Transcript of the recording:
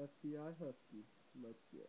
FBI Husky. Let's go.